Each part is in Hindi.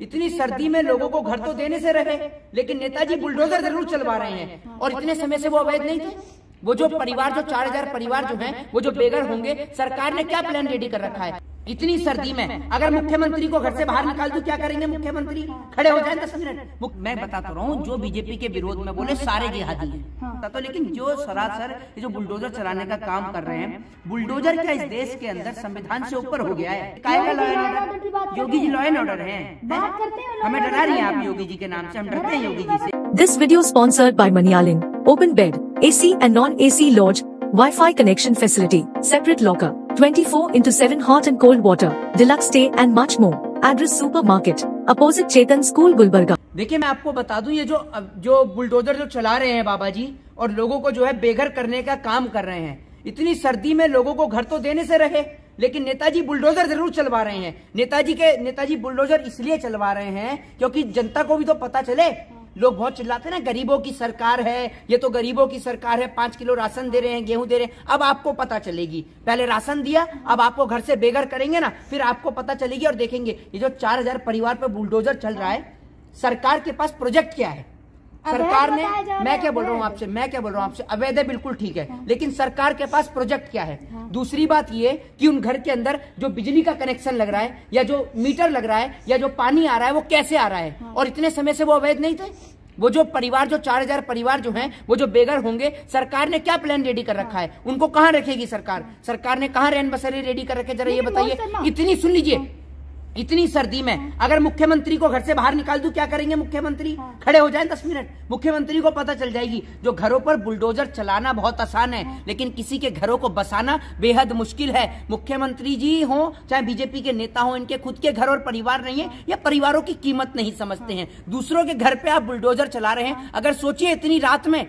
इतनी सर्दी में लोगों को घर तो देने से रहे लेकिन नेताजी बुलडोजर ज़रूर चलवा रहे हैं। और इतने समय से वो अवैध नहीं थे। वो जो परिवार जो चार हज़ार परिवार जो हैं वो जो बेघर होंगे सरकार ने क्या प्लान रेडी कर रखा है? इतनी सर्दी में अगर मुख्यमंत्री को घर से बाहर निकाल दू क्या करेंगे मुख्यमंत्री? खड़े हो जाए दस मिनट। मैं बताता रहा हूँ जो बीजेपी के विरोध में बोले सारे जिहादी हैं। तो लेकिन जो सरासर जो बुलडोजर चलाने का काम कर रहे हैं बुलडोजर क्या इस देश के अंदर संविधान से ऊपर हो गया है। And Yogi ji law and order है। हैं हमें डरा रही है आप योगी जी के नाम से हम डरते हैं योगी जी से। This video sponsored by Manialing. Open bed, AC and non-AC lodge, Wi-Fi connection facility, separate locker, 24 into 7 hot and cold water, deluxe stay and much more. Address Supermarket, opposite Chetan School Gulbarga. देखिए मैं आपको बता दूँ ये जो जो बुलडोजर जो चला रहे हैं बाबा जी और लोगों को जो है बेघर करने का काम कर रहे हैं इतनी सर्दी में लोगों को घर तो देने से रहे लेकिन नेताजी बुलडोजर ज़रूर चलवा रहे हैं नेताजी के नेताजी बुलडोजर इसलिए चलवा रहे हैं क्योंकि जनता को भी तो पता चले लोग बहुत चिल्लाते ना, गरीबों की सरकार है, ये तो गरीबों की सरकार है, पाँच किलो राशन दे रहे हैं, गेहूँ दे रहे हैं। अब आपको पता चलेगी, पहले राशन दिया, अब आपको घर से बेघर करेंगे ना, फिर आपको पता चलेगी और देखेंगे, ये जो चार हज़ार परिवार पर बुलडोजर चल रहा है, सरकार के पास प्रोजेक्ट क्या है? सरकार ने मैं क्या बोल रहा हूँ आपसे मैं क्या बोल रहा हूँ आपसे? अवैध है बिल्कुल ठीक है। लेकिन सरकार के पास प्रोजेक्ट क्या है? दूसरी बात ये कि उन घर के अंदर जो बिजली का कनेक्शन लग रहा है या जो मीटर लग रहा है या जो पानी आ रहा है वो कैसे आ रहा है? और इतने समय से वो अवैध नहीं थे? वो जो परिवार जो चार हज़ार परिवार जो हैं वो जो बेघर होंगे सरकार ने क्या प्लान रेडी कर रखा है। उनको कहाँ रखेगी सरकार? सरकार ने कहा रैन बसेरे रेडी कर रखे? जरा ये बताइए। इतनी सुन लीजिए इतनी सर्दी में अगर मुख्यमंत्री को घर से बाहर निकाल दू क्या करेंगे मुख्यमंत्री? खड़े हो जाए दस मिनट। मुख्यमंत्री को पता चल जाएगी जो घरों पर बुलडोजर चलाना बहुत आसान है लेकिन किसी के घरों को बसाना बेहद मुश्किल है। मुख्यमंत्री जी हो चाहे बीजेपी के नेता हो इनके खुद के घर और परिवार नहीं है या परिवारों की कीमत नहीं समझते हैं। दूसरों के घर पे आप बुलडोजर चला रहे हैं। अगर सोचिए इतनी रात में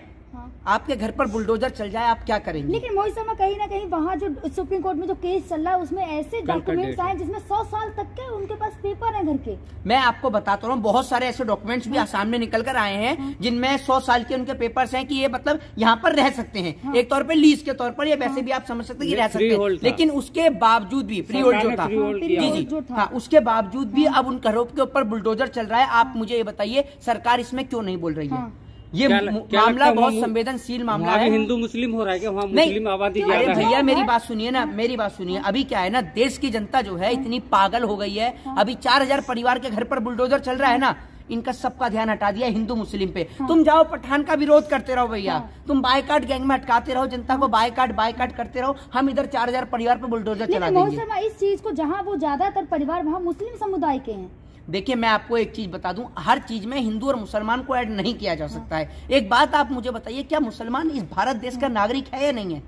आपके घर पर बुलडोजर चल जाए आप क्या करेंगे? लेकिन मोहित शर्मा कहीं ना कहीं वहाँ जो सुप्रीम कोर्ट में जो केस चल रहा है उसमें ऐसे डॉक्यूमेंट्स आए जिसमें सौ साल तक के उनके पास पेपर है घर के। मैं आपको बताता रहा हूँ बहुत सारे ऐसे डॉक्यूमेंट्स भी आसाम में निकल कर आए हैं जिनमें सौ साल के उनके पेपर्स हैं कि ये मतलब यहाँ पर रह सकते हैं। एक तौर पर लीज के तौर पर ये वैसे भी आप समझ सकते हैं कि रह सकते हैं। लेकिन उसके बावजूद भी प्री होल्ड जो था। जी जी। हाँ उसके बावजूद भी अब उन घरों के ऊपर बुलडोजर चल रहा है। आप मुझे ये बताइए सरकार इसमें क्यों नहीं बोल रही है? हाँ। ये क्या- क्या मामला बहुत संवेदनशील मामला है। हिंदू मुस्लिम हो रहा है क्या? वहाँ मुस्लिम आबादी अरे भैया मेरी बात सुनिए ना मेरी बात सुनिए। अभी क्या है ना देश की जनता जो है इतनी पागल हो गई है। अभी चार हज़ार परिवार के घर पर बुलडोजर चल रहा है ना इनका सबका ध्यान हटा दिया हिंदू मुस्लिम पे। तुम जाओ पठान का विरोध करते रहो भैया। तुम बायकाट गैंग में अटकाते रहो जनता को बायकाट बायकाट करते रहो। हम इधर चार हज़ार परिवार पे बुलडोजर चला देंगे। इस चीज़ को जहाँ वो ज़्यादातर परिवार वहाँ मुस्लिम समुदाय के हैं। देखिए मैं आपको एक चीज़ बता दूँ हर चीज़ में हिंदू और मुसलमान को ऐड नहीं किया जा सकता है। एक बात आप मुझे बताइए क्या मुसलमान इस भारत देश का नागरिक है या नहीं है?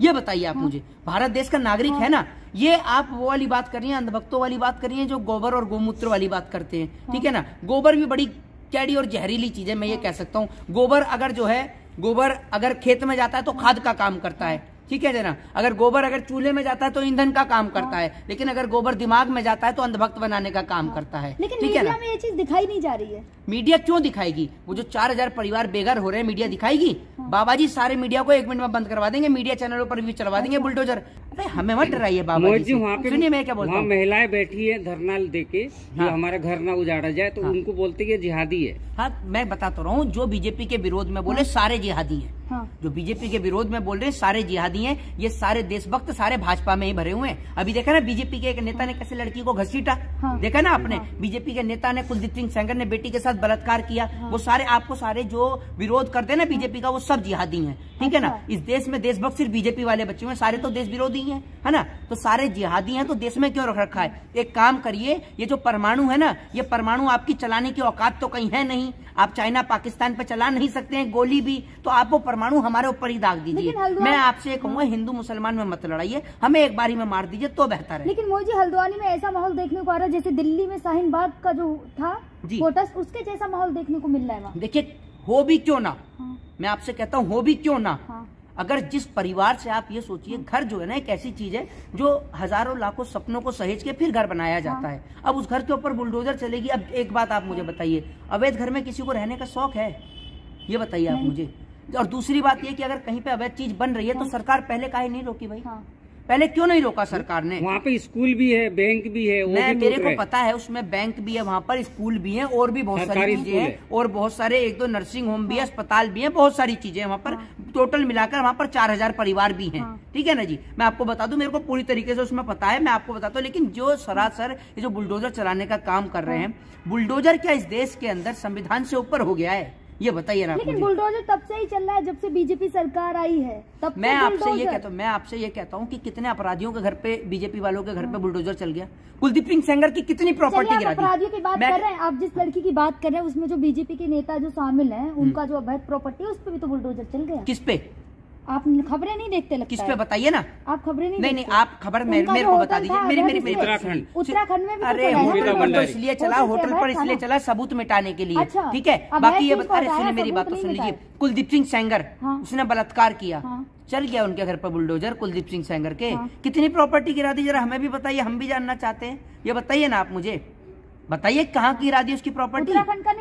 ये बताइए आप मुझे। भारत देश का नागरिक है ना? ये आप वो वाली बात कर रही हैं अंधभक्तों वाली बात कर रही हैं जो गोबर और गोमूत्र वाली बात करते हैं। ठीक है ना? गोबर भी बड़ी कैडी और जहरीली चीज़ है मैं ये कह सकता हूँ। गोबर अगर जो है गोबर अगर खेत में जाता है तो खाद का काम करता है। ठीक है जना अगर गोबर अगर चूल्हे में जाता है तो ईंधन का काम करता है लेकिन अगर गोबर दिमाग में जाता है तो अंधभक्त बनाने का काम करता है। लेकिन ठीक है ना? में ये चीज़ दिखाई नहीं जा रही है। मीडिया क्यों दिखाएगी? वो जो चार हज़ार परिवार बेघर हो रहे हैं मीडिया दिखाएगी? बाबा जी सारे मीडिया को एक मिनट में बंद करवा देंगे मीडिया चैनलों पर भी चलवा देंगे बुलडोजर। हमें मत डराइए बाबा मोहित जी वहाँ पे सुनिए मैं क्या बोलता हूँ। महिलाएँ बैठी है धरना देके जो हाँ। हमारा घर ना उजाड़ा जाए तो हाँ। उनको बोलते कि जिहादी है। हाँ मैं बताता रहा हूँ जो बीजेपी के विरोध में बोले सारे जिहादी हैं। हाँ। जो बीजेपी के विरोध में बोल रहे हैं सारे जिहादी हैं ये सारे देशभक्त सारे भाजपा में ही भरे हुए हैं। अभी देखा ना बीजेपी के एक नेता ने कैसे लड़की को घसीटा? हाँ। देखा ना आपने? हाँ। बीजेपी के नेता ने कुलदीप सिंह सेंगर ने बेटी के साथ बलात्कार किया। हाँ। वो सारे आपको सारे जो विरोध करते हैं ना बीजेपी का वो सब जिहादी है। ठीक है ना? अच्छा। इस देश में देशभक्त सिर्फ़ बीजेपी वाले बच्चे हुए सारे तो देश विरोधी हैं है है ना? तो सारे जिहादी हैं तो देश में क्यों रख रखा है? एक काम करिए ये जो परमाणु है ना ये परमाणु आपकी चलाने की औकात तो कहीं है नहीं। आप चाइना पाकिस्तान पे चला नहीं सकते हैं गोली भी तो आप वो परमाणु हमारे ऊपर ही दाग दीजिए। मैं आपसे ये कहूँगा हिंदू मुसलमान में मत लड़ाइए। हमें एक बारी में मार दीजिए तो बेहतर है। लेकिन मोदी हल्द्वानी में ऐसा माहौल देखने को आ रहा है जैसे दिल्ली में शाहीन बाग का जो था। प्रोटेस्ट उसके जैसा माहौल देखने को मिल रहा है देखिए हो भी क्यों ना? हाँ, मैं आपसे कहता हूँ हो भी क्यों ना? हाँ, अगर जिस परिवार से आप ये सोचिए घर जो है ना एक ऐसी चीज़ है जो हज़ारों लाखों सपनों को सहेज के फिर घर बनाया जाता है। अब उस घर के ऊपर बुलडोजर चलेगी। अब एक बात आप मुझे बताइए अवैध घर में किसी को रहने का शौक है? ये बताइए आप मुझे। और दूसरी बात ये कि अगर कहीं पे अवैध चीज़ बन रही है तो सरकार पहले काहे नहीं रोकी भाई। हाँ। पहले क्यों नहीं रोका सरकार ने? वहाँ पे स्कूल भी है बैंक भी है वो मैं भी मेरे को पता है उसमें बैंक भी है वहाँ पर स्कूल भी है और भी बहुत सारी चीज़ें हैं और बहुत सारे एक दो नर्सिंग होम भी है अस्पताल भी है बहुत सारी चीज़ें हैं वहाँ पर। टोटल मिलाकर वहाँ पर चार हज़ार परिवार भी हैं। हाँ। ठीक है ना जी? मैं आपको बता दूँ मेरे को पूरी तरीके से उसमें पता है मैं आपको बताता हूँ लेकिन जो सरासर ये जो बुलडोजर चलाने का काम कर रहे हैं बुलडोजर क्या इस देश के अंदर संविधान से ऊपर हो गया है? ये बताइए ना लेकिन बुलडोजर तब से ही चल रहा है जब से बीजेपी सरकार आई है। तब मैं आपसे ये कहता हूँ मैं आपसे ये कहता हूँ कि कितने अपराधियों के घर पे बीजेपी वालों के घर पे बुलडोजर चल गया। कुलदीप सिंह सेंगर की कितनी प्रॉपर्टी गिरा अपराधियों की बात कर रहे हैं आप जिस लड़की की बात कर रहे हैं उसमें जो बीजेपी के नेता जो शामिल है उनका जो अवैध प्रॉपर्टी है उस पर भी तो बुलडोजर चल गया। किस पे? आप खबरें नहीं देखते लगता किस पे बताइए ना? आप खबरें नहीं नहीं नहीं आप खबर मेरे मेरे को बता दीजिए। मेरी मेरी मेरी उत्तराखंड। उत्तराखंड में तो अरे होटल पर तो इसलिए चला होटल होटल पर इसलिए चला सबूत मिटाने के लिए। अच्छा। ठीक है? बाकी ये बता रहे सुनिए मेरी बात तो सुन लीजिए कुलदीप सिंह सेंगर हाँ। उसने बलात्कार किया। हाँ। चल गया उनके घर पर बुलडोजर कुलदीप सिंह सेंगर के। हाँ। कितनी प्रॉपर्टी गिरा दी जरा हमें भी बताइए हम भी जानना चाहते हैं। ये बताइए ना आप मुझे। बताइए कहाँ गिरा दी उसकी प्रॉपर्टी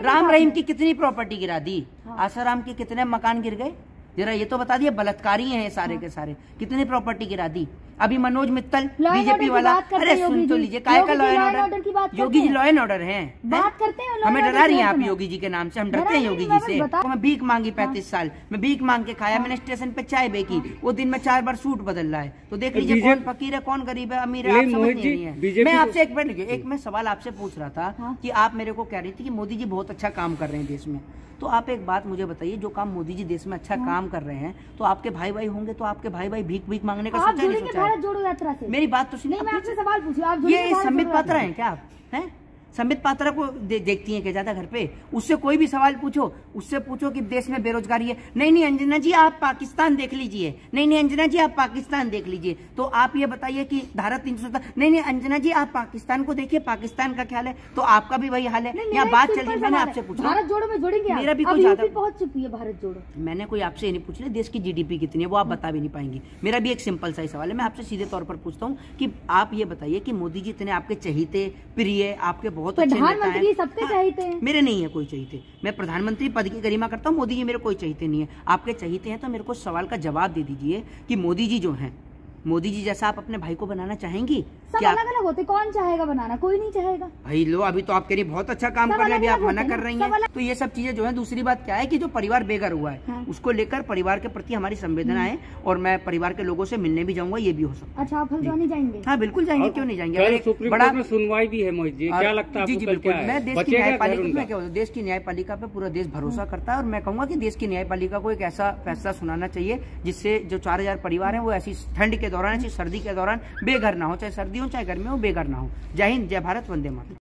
राम रहीम की कितनी प्रॉपर्टी गिरा दी। आसाराम के कितने मकान गिर गए? जरा ये तो बता दिया बलात्कारी हैं सारे हाँ। के सारे कितनी प्रॉपर्टी गिरा दी अभी मनोज मित्तल बीजेपी वाला। अरे सुन तो लीजिए काय का लॉ एंड ऑर्डर की बात Yogi ji law and order हैं। बात करते हैं हमें डरा रही हैं आप योगी जी के नाम से। हम डरते हैं योगी जी से। तो मैं भीख मांगी पैंतीस साल। मैं भीख मांग के खाया मैंने स्टेशन पे चाय बेकी। वो दिन में चार बार सूट बदल रहा है। तो देख लीजिए कौन फकीर है कौन गरीब है अमीर है आप समझ नहीं हैं। मैं आपसे एक मिनट एक मैं सवाल आपसे पूछ रहा था की आप मेरे को कह रही थी की मोदी जी बहुत अच्छा काम कर रहे हैं देश में। तो आप एक बात मुझे बताइए जो काम मोदी जी देश में अच्छा हाँ। काम कर रहे हैं तो आपके भाई भाई होंगे तो आपके भाई भाई भीख भीख मांगने का सोचा नहीं सोचा है? भारत जोड़ो यात्रा से। मेरी बात तो सुनिए। नहीं मैं आपसे सवाल पूछो आप ये संबित है पात्रा यात्रा क्या आप? हैं? संबित पात्रा को दे, देखती हैं क्या ज़्यादा घर पे? उससे कोई भी सवाल पूछो उससे पूछो कि देश में बेरोजगारी है। नहीं नहीं अंजना जी आप पाकिस्तान देख लीजिए। नहीं नहीं अंजना जी आप पाकिस्तान देख लीजिए। तो आप ये बताइए कि धारा तीन सौ नहीं नहीं अंजना जी आप पाकिस्तान को देखिए पाकिस्तान का ख्याल है? तो आपका भी वही हाल है। यहाँ बात चल रही है मैंने आपसे पूछा। भारत जोड़ो में जुड़ेंगे? मेरा भी कोई ज्यादा- पहुँच चुकी है भारत जोड़ो। मैंने कोई आपसे नहीं पूछ। लिया देश की जीडीपी कितनी है वो आप बता भी नहीं पाएँगे। मेरा भी एक सिंपल सा ही सवाल है। मैं आपसे सीधे तौर पर पूछता हूँ कि आप ये बताइए कि मोदी जी इतने आपके चहीते प्रिय आपके बहुत प्रधानमंत्री सबके चाहते हैं। मेरे नहीं है कोई चाहते। मैं प्रधानमंत्री पद की गरिमा करता हूँ मोदी जी मेरे कोई चाहते नहीं है। आपके चाहते हैं तो मेरे को सवाल का जवाब दे दीजिए कि मोदी जी जो हैं मोदी जी जैसा आप अपने भाई को बनाना चाहेंगी? सब क्या? अलग अलग होते कौन चाहेगा बनाना? कोई नहीं चाहेगा। भाई लो अभी तो आप कह रही बहुत अच्छा काम कर रहे हैं आप मना कर रही हैं। तो ये सब चीज़ें जो है दूसरी बात क्या है कि जो परिवार बेघर हुआ है हाँ। उसको लेकर परिवार के प्रति हमारी संवेदना है और मैं परिवार के लोगों से मिलने भी जाऊँगा ये भी हो सकता है। अच्छा आप हल्द्वानी जाएँगे? है हाँ बिल्कुल जाएँगे क्यों नहीं जाएँगे? बड़ा सुनवाई भी है मोहित जी क्या लगता है जी जी बिल्कुल। मैं देश की न्यायपालिका? मैं क्या देश की न्यायपालिका पे पूरा देश भरोसा करता है और मैं कहूँगा की देश की न्यायपालिका को एक ऐसा फैसला सुनाना चाहिए जिससे जो चार हज़ार परिवार है वो ऐसी ठंड के दौरान ऐसी सर्दी के दौरान बेघर ना हो चाहे सर्दी हो चाहे गर्मी हो बेघर ना हो। जय हिंद जय भारत वंदे मातरम।